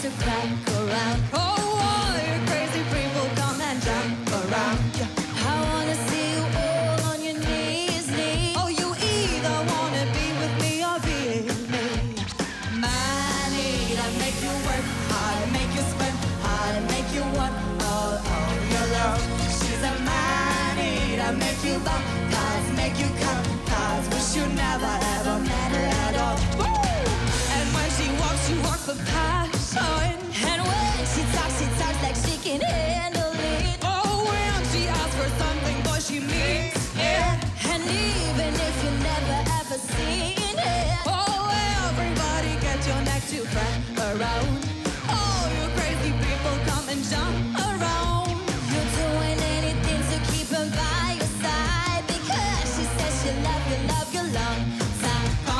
to crank around. Oh, all you crazy people come and jump around. I wanna see you all on your knees, knees. Oh, you either wanna be with me or be me. Money, I make you work hard, I make you spend hard, I make you want all, all your love. She's a maneater make you buck cause make you come, cause wish you never ever met. Love you, love you long time.